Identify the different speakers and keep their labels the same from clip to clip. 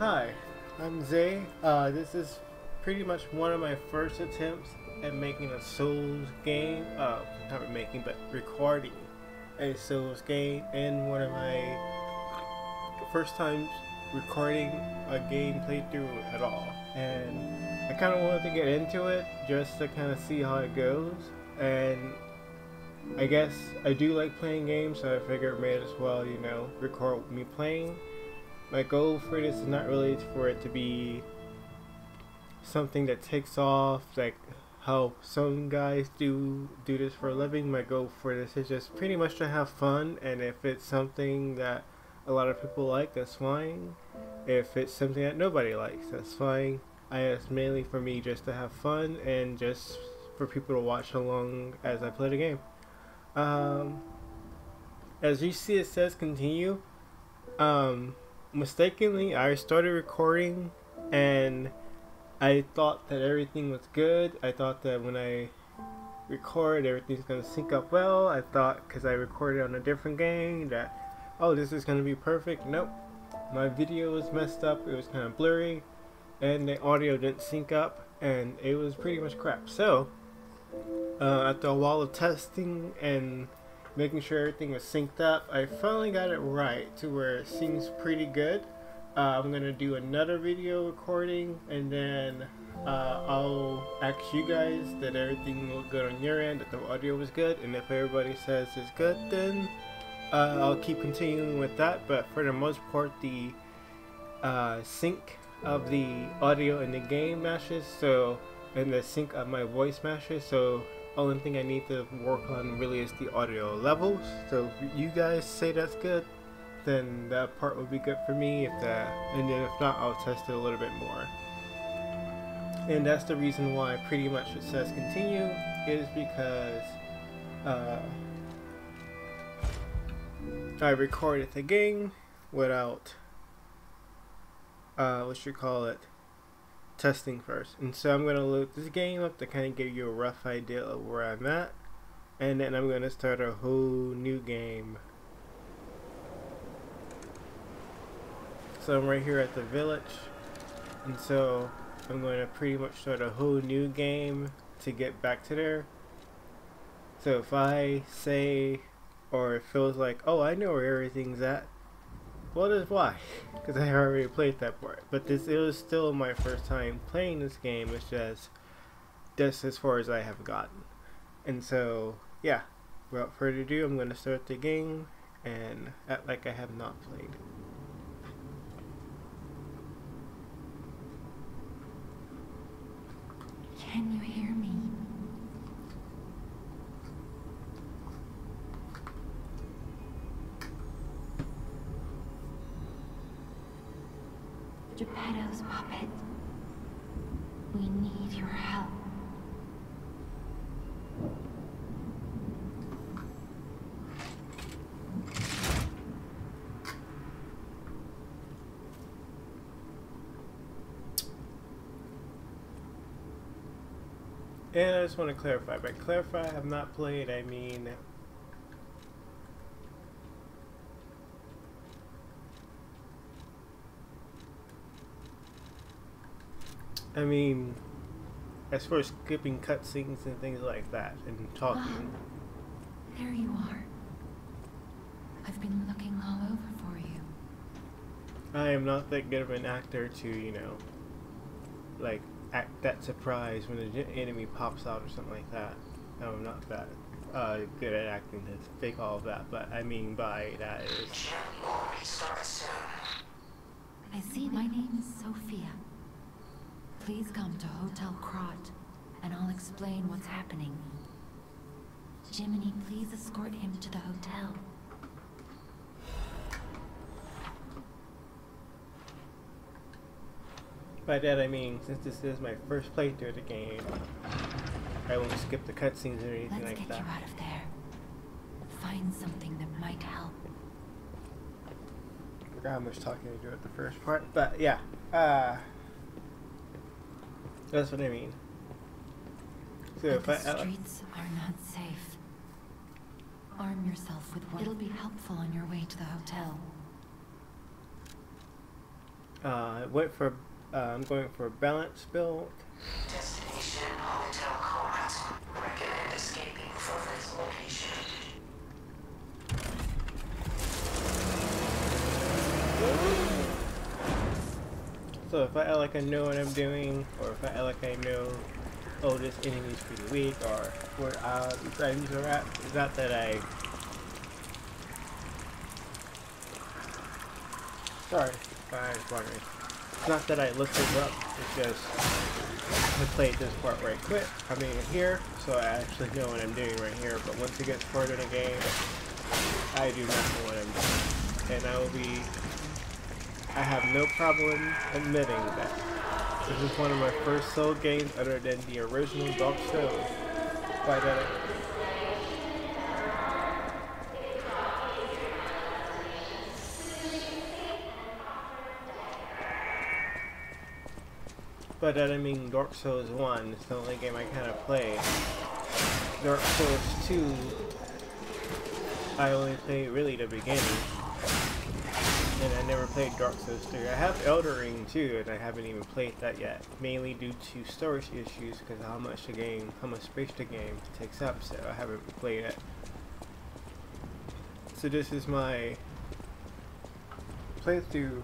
Speaker 1: Hi, I'm Zay. Uh, this is pretty much one of my first attempts at making a Souls game. Uh, not making, but recording a Souls game, and one of my first times recording a game playthrough at all. And I kind of wanted to get into it just to kind of see how it goes. And I guess I do like playing games, so I figured I may as well, you know, record me playing. My goal for this is not really for it to be something that takes off, like how some guys do do this for a living. My goal for this is just pretty much to have fun, and if it's something that a lot of people like, that's fine. If it's something that nobody likes, that's fine. I ask mainly for me just to have fun and just for people to watch along as I play the game. Um, as you see, it says continue. Um, mistakenly, I started recording and I thought that everything was good. I thought that when I record, everything's gonna sync up well. I thought because I recorded on a different game that, oh, this is gonna be perfect. Nope, my video was messed up. It was kind of blurry, and the audio didn't sync up, and it was pretty much crap. So, uh, after a while of testing and making sure everything was synced up, I finally got it right to where it seems pretty good. Uh, I'm gonna do another video recording and then uh, I'll ask you guys that everything looked good on your end, that the audio was good, and if everybody says it's good, then uh, I'll keep continuing with that. But for the most part, the uh, sync of the audio in the game matches, so and the sync of my voice matches. So only thing I need to work on really is the audio levels. So if you guys say that's good, then that part would be good for me. If that, and then if not, I'll test it a little bit more. And that's the reason why pretty much it says continue is because uh, I recorded the game without uh, what you call it testing first. And so I'm going to load this game up to kind of give you a rough idea of where I'm at. And then I'm going to start a whole new game. So I'm right here at the village. And so I'm going to pretty much start a whole new game to get back to there. So if I say, or it feels like, oh, I know where everything's at, well, why, because I already played that part. But this it was still my first time playing this game. It's just just as far as I have gotten, and so yeah. Without further ado, I'm gonna start the game and act like I have not played.
Speaker 2: Can you hear me? Geppetto's puppet. We need your help.
Speaker 1: And I just want to clarify. By clarify, I have not played. I mean, I mean, as far as skipping cutscenes and things like that, and talking.
Speaker 2: Ah, there you are. I've been looking all over for you.
Speaker 1: I am not that good of an actor to, you know, like act that surprise when an enemy pops out or something like that. No, I'm not that uh, good at acting to fake all of that, but I mean by that is.
Speaker 2: I see my name is Sophia. Please come to Hotel Krat, and I'll explain what's happening. Jiminy, please escort him to the hotel.
Speaker 1: By that I mean, since this is my first playthrough of the game, I won't skip the cutscenes or anything
Speaker 2: Let's
Speaker 1: like
Speaker 2: get
Speaker 1: that.
Speaker 2: you out of there. Find something that might help.
Speaker 1: forgot how much talking I do at the first part, but yeah, uh, that's what I mean. So
Speaker 2: But
Speaker 1: if I,
Speaker 2: the
Speaker 1: uh,
Speaker 2: streets are not safe. Arm yourself with what it'll be helpful on your way to the hotel.
Speaker 1: Uh, went for uh, I'm going for a balance build.
Speaker 3: Destination Hotel Krat. Recommend escaping from this location.
Speaker 1: So if I act like I know what I'm doing, or if I act like I know, oh this enemy's pretty weak, or where uh, these items are at, it's not that I Sorry, I was wondering. It's not that I looked it up, it's just I played this part right quick. I mean here, so I actually know what I'm doing right here, but once it gets further in the game, I do not know what I'm doing. And I will be I have no problem admitting that this is one of my first Soul games other than the original Dark Souls by the But that I mean Dark Souls 1 is the only game I kind of play. Dark Souls 2, I only played really the beginning. And I never played Dark Souls 3. I have Elden Ring too, and I haven't even played that yet. Mainly due to storage issues, because how much the game, how much space the game takes up, so I haven't played it. So this is my playthrough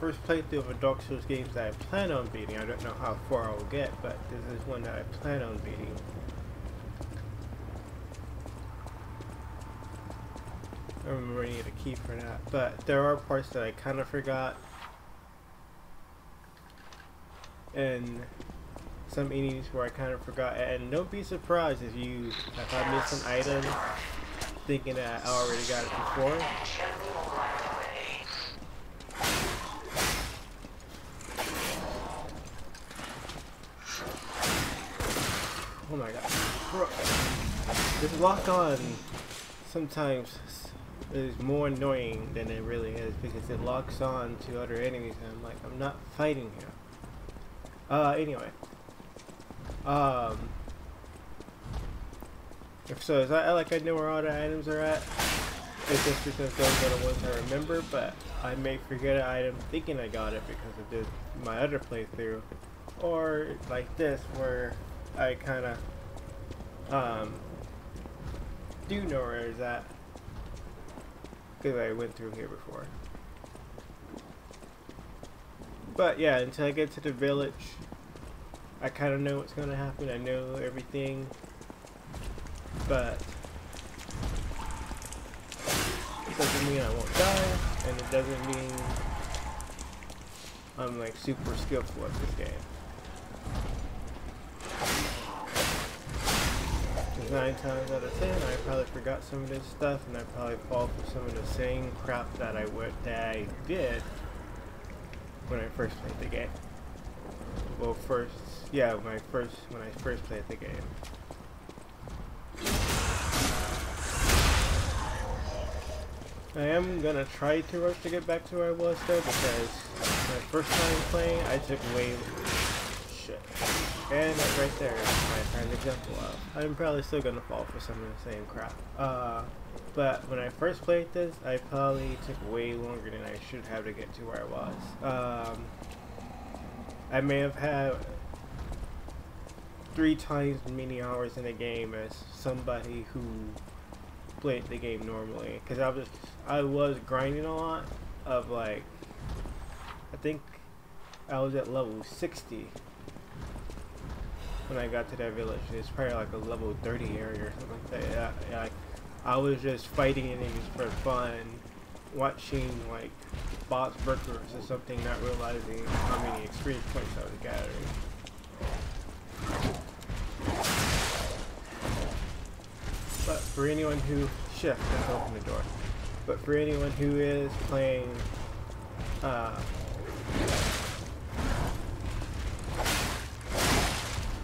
Speaker 1: first playthrough of a Dark Souls game that I plan on beating. I don't know how far I will get, but this is one that I plan on beating. I remember I need a key for that. But there are parts that I kind of forgot. And some enemies where I kind of forgot. And don't be surprised if you, if I miss an item thinking that I already got it before. Oh my god. Bro. This lock on sometimes is more annoying than it really is because it locks on to other enemies and I'm like, I'm not fighting here. Uh, anyway. Um. If so, is that like I know where all the items are at? It's just because those are the ones I remember, but I may forget an item thinking I got it because of this, my other playthrough. Or like this, where I kind of um, do know where it's at because I went through here before. But yeah, until I get to the village, I kind of know what's going to happen. I know everything, but it doesn't mean I won't die, and it doesn't mean I'm like super skillful at this game. Nine times out of ten, I probably forgot some of this stuff, and I probably fall for some of the same crap that I would that I did when I first played the game. Well, first, yeah, when I first when I first played the game. I am gonna try to rush to get back to where I was though, because my first time playing, I took way. And right there my prime example of. I'm probably still gonna fall for some of the same crap. Uh, but when I first played this, I probably took way longer than I should have to get to where I was. Um, I may have had three times many hours in the game as somebody who played the game normally. Because I was I was grinding a lot of like I think I was at level 60 when I got to that village. It's probably like a level 30 area or something like that. Yeah, like, I was just fighting enemies for fun, watching like boss burgers or something, not realizing how many experience points I was gathering. But for anyone who shift, let's open the door. But for anyone who is playing uh,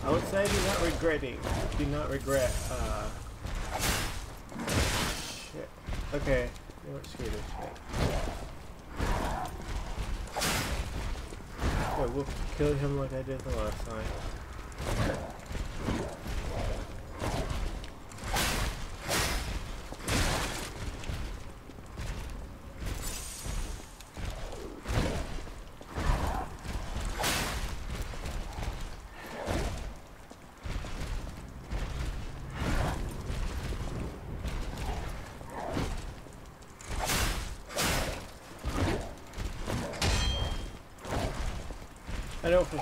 Speaker 1: I would say do not regretting. Do not regret. Uh, shit. Okay. You know? Screw this shit. Okay, we'll kill him like I did the last time.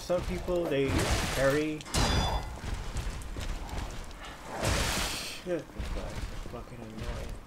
Speaker 1: Some people they carry. Shit, this guy's fucking annoying.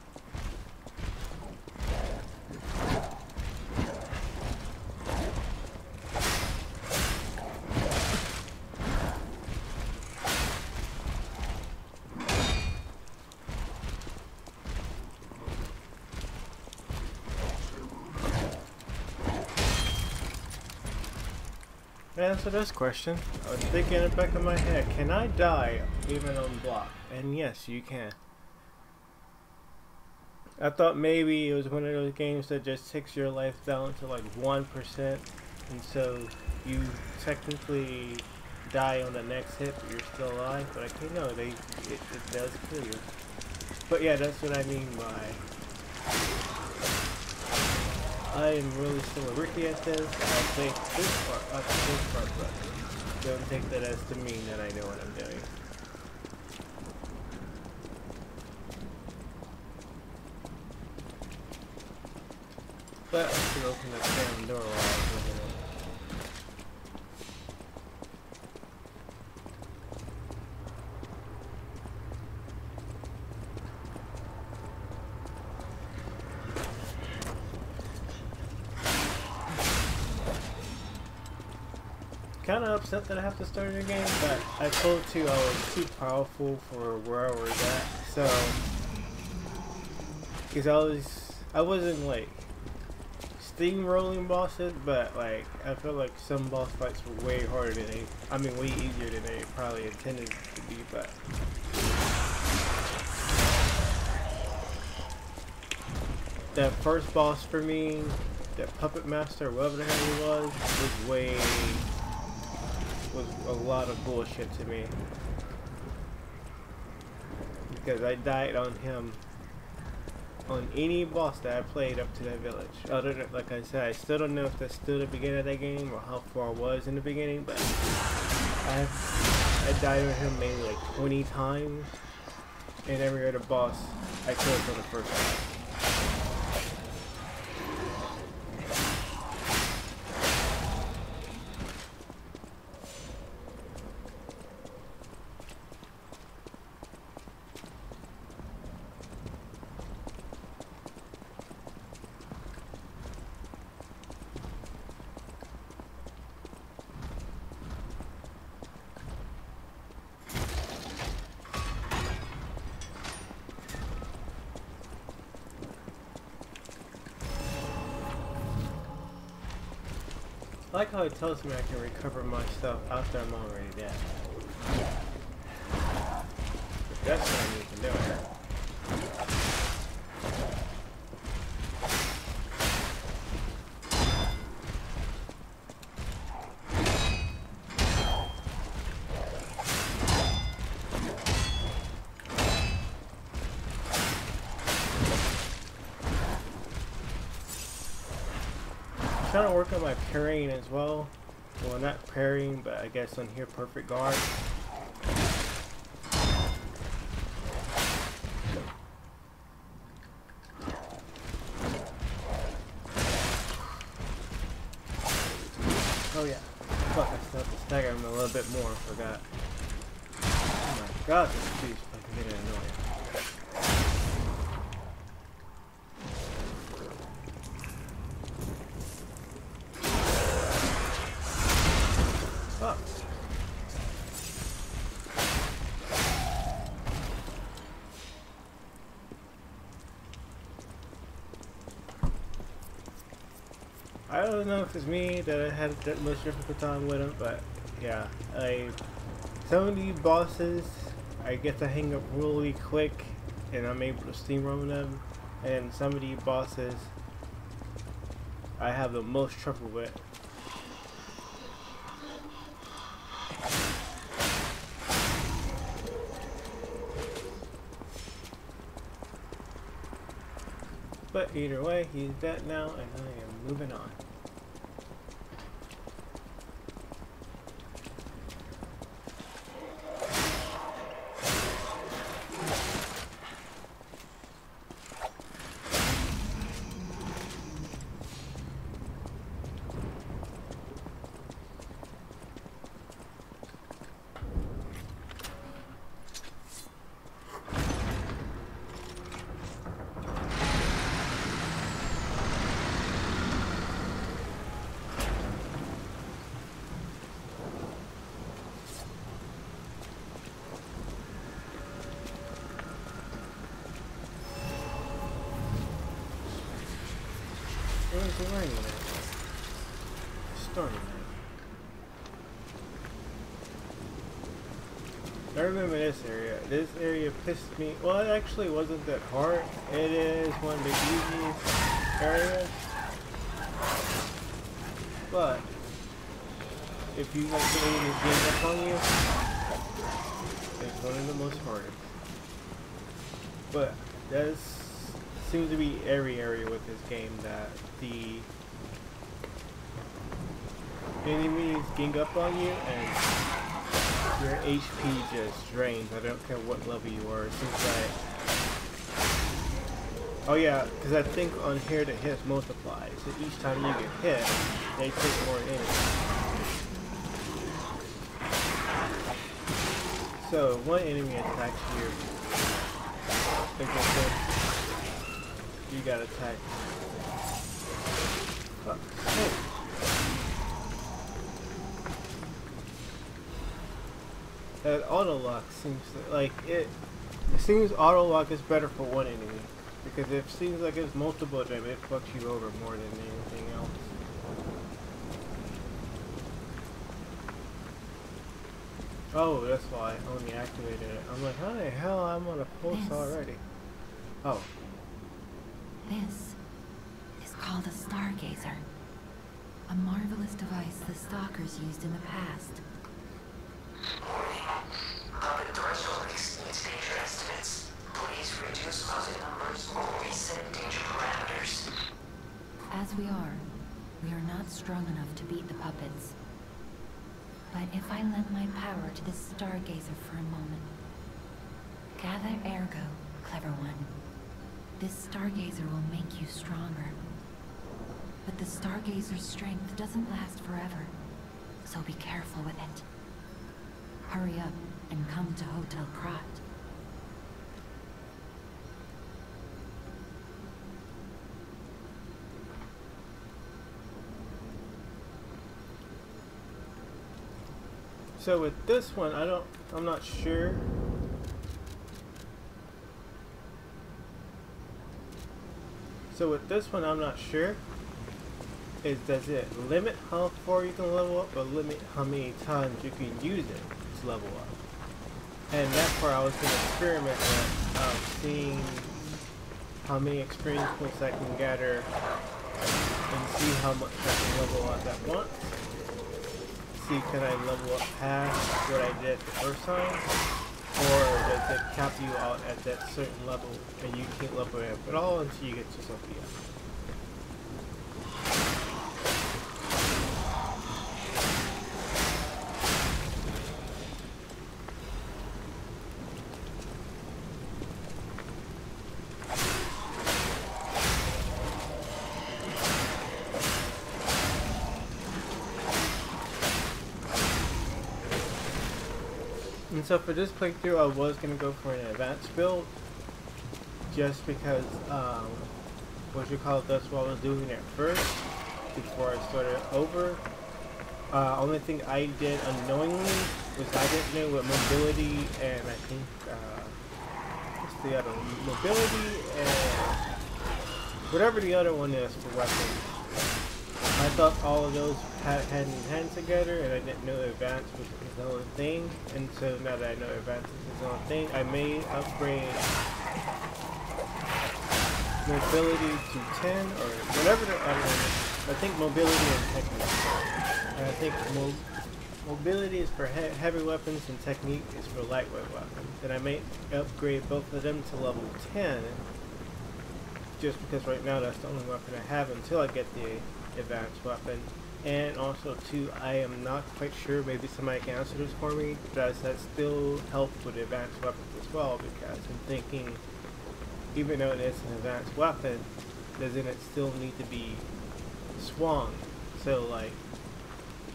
Speaker 1: Answer this question, I was thinking in the back of my head, can I die even on block? And yes, you can. I thought maybe it was one of those games that just takes your life down to like 1%, and so you technically die on the next hit, but you're still alive. But I can't know, they, it, it does kill you. But yeah, that's what I mean by I am really still a rookie at this. I'll take this part up to this part, but don't take that as to mean that I know what I'm doing. But I should open that damn door while I was looking at it. Kind of upset that I have to start a new game, but I told you I was too powerful for where I was at. So, because I was, I wasn't like steamrolling bosses, but like I feel like some boss fights were way harder than they, I mean, way easier than they probably intended to be. But that first boss for me, that puppet master, whatever the hell he was, was way was a lot of bullshit to me. Because I died on him on any boss that I played up to that village. Other than, like I said, I still don't know if that's still the beginning of that game or how far I was in the beginning, but I I died on him maybe like 20 times, and every other boss I killed for the first time. It tells me I can recover my stuff after I'm already dead. That's what I need to do. Trying to work on my parrying as well. Well, not parrying, but I guess on here, perfect guard. Oh yeah. Fuck, I still have to stagger him a little bit more, I forgot. Oh my god, this piece I don't know if it's me that I had that much difficult time with him, but yeah, I some of these bosses I get to hang up really quick, and I'm able to steamroll them, and some of these bosses I have the most trouble with. But either way, he's dead now, and I am moving on. I remember this area. This area pissed me. Well, it actually wasn't that hard. It is one of the easiest areas. But if you like the enemies gang up on you, it's one of the most hardest. But that seems to be every area with this game that the enemies gang up on you and your HP just drains. I don't care what level you are. It seems like Oh yeah, because I think on here the hits multiply. So each time you get hit, they take more energy. So one enemy attacks you, you got attacked. Fuck. Oh. That auto lock seems to, like it. It seems auto lock is better for one enemy. Because it seems like it's multiple of them, it fucks you over more than anything else. Oh, that's why I only activated it. I'm like, how the hell I'm on a pulse
Speaker 2: This.
Speaker 1: already? Oh,
Speaker 2: This is called a stargazer. A marvelous device the stalkers used in the past.
Speaker 3: Warning. Puppet threshold exceeds danger estimates. Please reduce puppet numbers or reset danger parameters.
Speaker 2: As we are, we are not strong enough to beat the puppets. But if I lend my power to this stargazer for a moment. Gather ergo, clever one. This stargazer will make you stronger. But the stargazer's strength doesn't last forever, so be careful with it. Hurry up and come to Hotel Krat.
Speaker 1: so with this one, I don't, I'm not sure. So with this one, I'm not sure. Is does it limit how far you can level up, or limit how many times you can use it to level up? And that's where I was going to experiment with, um, seeing how many experience points I can gather, and see how much I can level up at once. See, can I level up past what I did the first time? Or that, it cap you out at that certain level and you can't level up at all until you get to Sophia? So for this playthrough, I was gonna go for an advanced build, just because, um, what you call it, that's what I was doing at first, before I started over. Uh, only thing I did unknowingly was I didn't know what mobility and I think, uh, what's the other? Mobility and whatever the other one is for weapons. I thought all of those had hand in hand together, and I didn't know advance was its own thing. And so now that I know advance is its own thing, I may upgrade mobility to 10 or whatever the other. I think mobility and technique. And I think mo mobility is for he heavy weapons and technique is for lightweight weapons. And I may upgrade both of them to level 10 just because right now that's the only weapon I have until I get the advanced weapon. And also too, I am not quite sure, maybe somebody can answer this for me, does that still help with advanced weapons as well? Because I'm thinking, even though it's an advanced weapon, doesn't it still need to be swung? So like,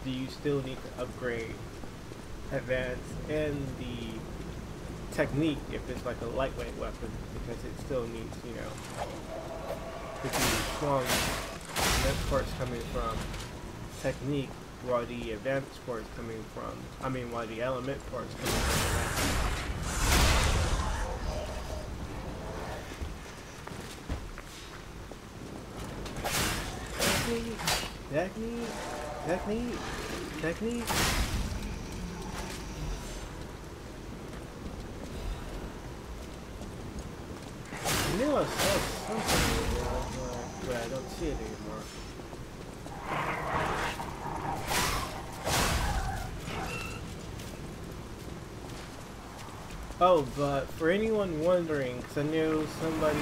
Speaker 1: do you still need to upgrade advanced and the technique if it's like a lightweight weapon? Because it still needs, you know, to be swung that part's coming from technique while the advanced part's coming from I mean while the element part's coming from advanced. technique, technique, technique. I knew I saw something over there, but I don't anymore. Oh, but for anyone wondering, because I knew somebody,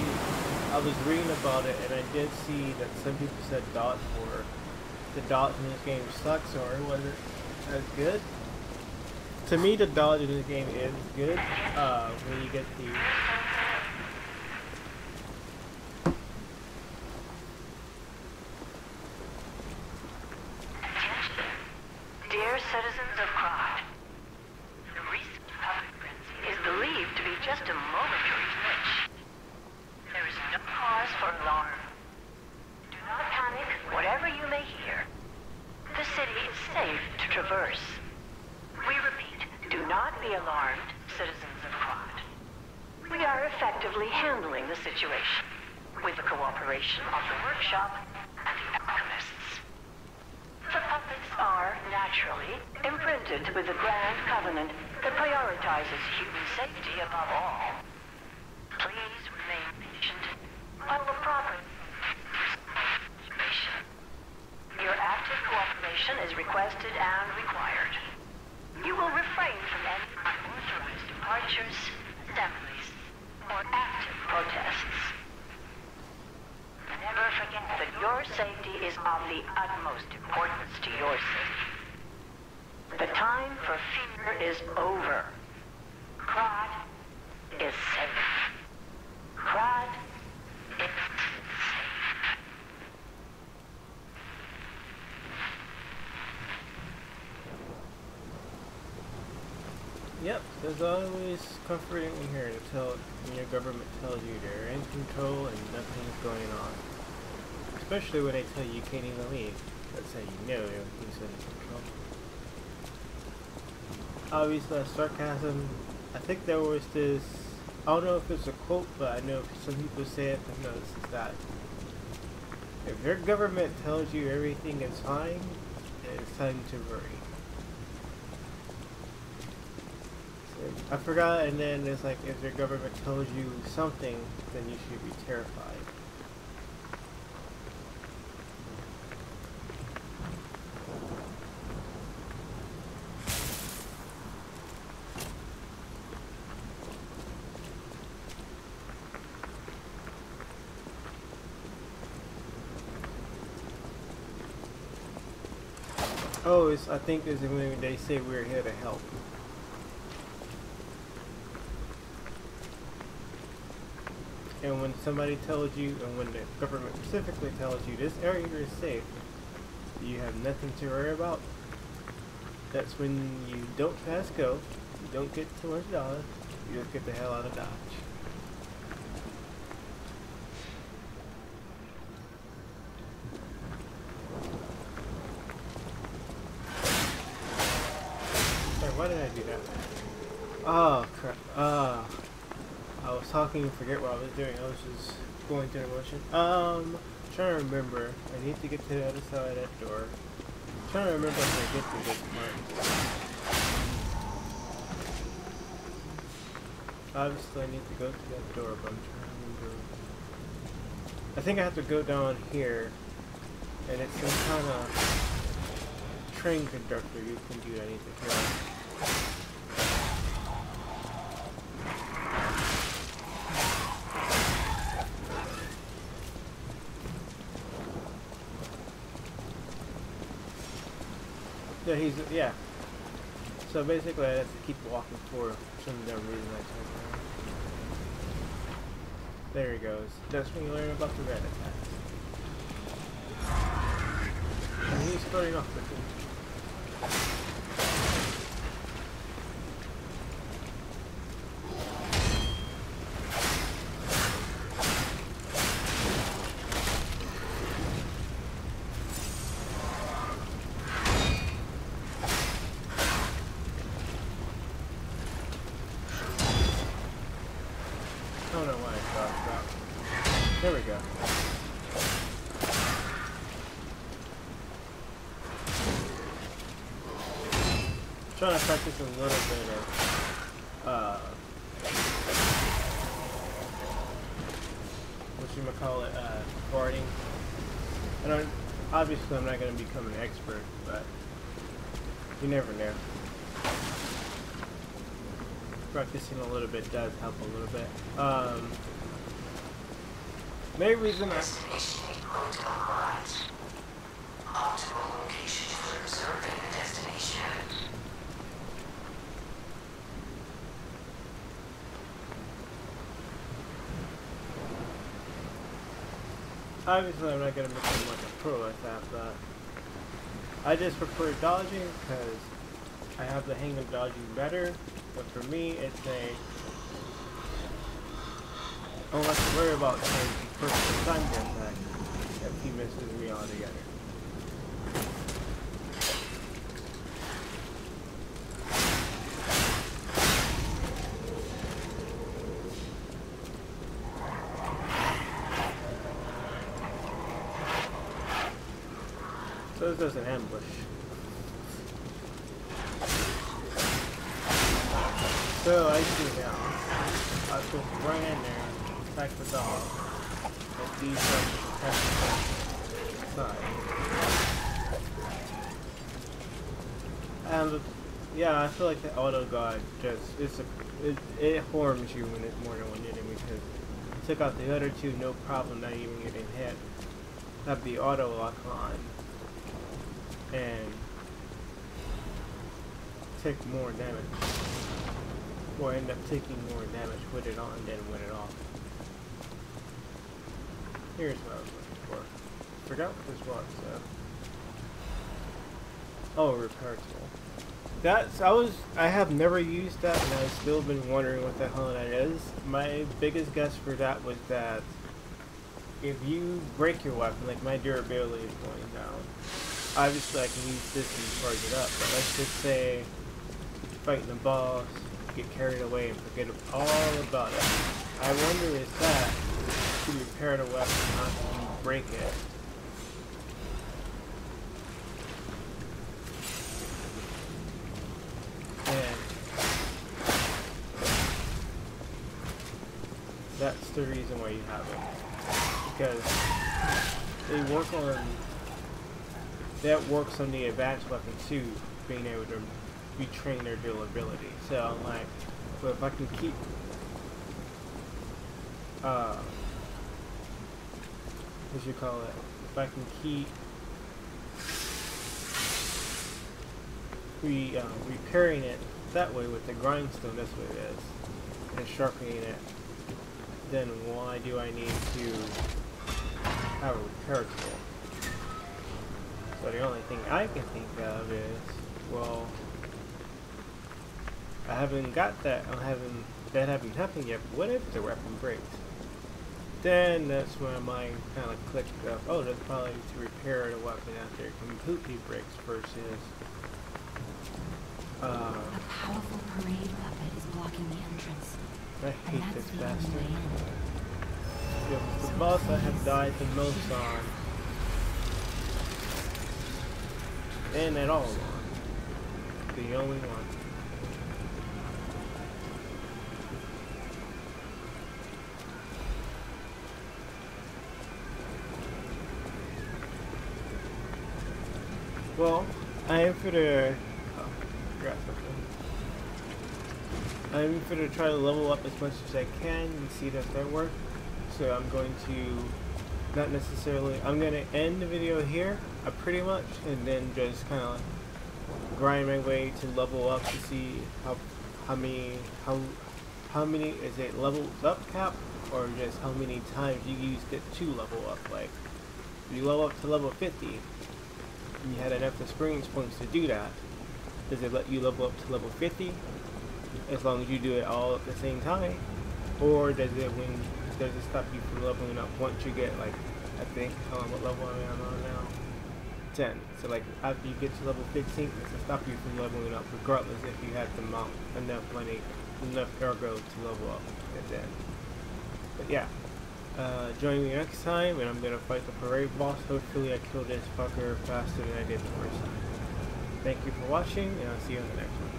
Speaker 1: I was reading about it, and I did see that some people said dodge were the dodge in this game sucks or it wasn't as good. To me, the dodge in this game is good uh, when you get the
Speaker 3: Dear citizens of Krat, the recent public frenzy is believed to be just a momentary glitch. There is no cause for alarm. Do not panic, whatever you may hear. The city is safe to traverse. We repeat, do not be alarmed, citizens of Krat. We are effectively handling the situation with the cooperation of the workshop and the alchemists. The puppets are, naturally, imprinted with the Grand Covenant that prioritizes human safety above all. Please remain patient while the proper situation. Your active cooperation is requested and required. You will refrain from any unauthorized departures, assemblies, or active protests. Never forget that your safety is of the utmost importance to your city. The time for fear is over. Krat is safe. Krat is safe.
Speaker 1: There's always comforting here to tell when your government tells you they're in control and nothing's going on. Especially when they tell you you can't even leave. That's how you know everything's in control. Obviously sarcasm. I think there was this I don't know if it's a quote, but I know some people say it, but no, this is that. If your government tells you everything is fine, it's time to worry. I forgot, and then it's like if your government tells you something, then you should be terrified. Oh, it's, I think it's when they say we're here to help. And when somebody tells you, and when the government specifically tells you this area is safe, you have nothing to worry about, that's when you don't pass go, you don't get too much dollars, you just get the hell out of Dodge. Why did I do that? Oh crap. Ah. I talking and forget what I was doing. I was just going through the motion. Um, trying to remember. I need to get to the other side of that door. trying to remember how to get to this part. Obviously, I need to go to that door, but I'm trying to remember. I think I have to go down here, and it's some kind of train conductor you can do. anything need he's yeah. So basically, I have to keep walking for some damn reason. There he goes. That's when you learn about the red attacks. And he's starting off. I to practice a little bit of uh, what you might call it, uh, don't. Obviously, I'm not going to become an expert, but you never know. Practicing a little bit does help a little bit. Um, main reason I.
Speaker 4: Destination Hotel Quiet. Optimal location for observing the destination.
Speaker 1: Obviously, I'm not going to become like a pro at that, but I just prefer dodging because I have the hang of dodging better. But for me, it's a I don't have to worry about to first time attack if he misses me altogether. Is an ambush. So I see now. I to run in there, and attack the dog, are attack the side. And yeah, I feel like the auto guard just it's a it, it harms you when it's more than one enemy because took out the other two no problem not even getting hit. Have the auto lock on and take more damage. Or end up taking more damage with it on than with it off. Here's what I was looking for. Forgot what this was, so. Oh, repair tool. That's I was I have never used that and I've still been wondering what the hell that is. My biggest guess for that was that if you break your weapon, like my durability is going down, obviously I can use this and charge it up, but let's just say fighting the boss, get carried away and forget all about it. I wonder is that to repair the weapon, not to break it. And that's the reason why you have it. Because they work on that works on the advanced weapon too, being able to retrain their durability. So I'm like, well, if I can keep, uh, what you call it? If I can keep re uh, repairing it that way with the grindstone, that's what it is, and sharpening it, then why do I need to have a repair tool? So the only thing I can think of is, well, I haven't got that. I haven't that haven't happened yet. But what if the weapon breaks? Then that's when my mind kind of clicked up. Oh, that's probably to repair the weapon after it completely breaks versus. Uh,
Speaker 2: A powerful parade puppet is blocking the entrance.
Speaker 1: I
Speaker 2: And
Speaker 1: hate
Speaker 2: that's
Speaker 1: this
Speaker 2: the
Speaker 1: bastard.
Speaker 2: way
Speaker 1: the boss I have died the most on. And at all. The only one. Well, I am for the. I'm for to try to level up as much as I can and see does that work. So I'm going to not necessarily. I'm going to end the video here, uh, pretty much, and then just kind of grind my way to level up to see how how many how how many is it levels up cap or just how many times you used it to level up. Like you level up to level 50, and you had enough experience points to do that. Does it let you level up to level 50 as long as you do it all at the same time, or does it when does it stop you from leveling up once you get like I think um, what level am I on now? 10. So like after you get to level 15, it will stop you from leveling up regardless if you had the amount enough money, enough ergo to level up at then. But yeah. Uh, join me next time and I'm gonna fight the parade boss. Hopefully I kill this fucker faster than I did the first time. Thank you for watching, and I'll see you in the next one.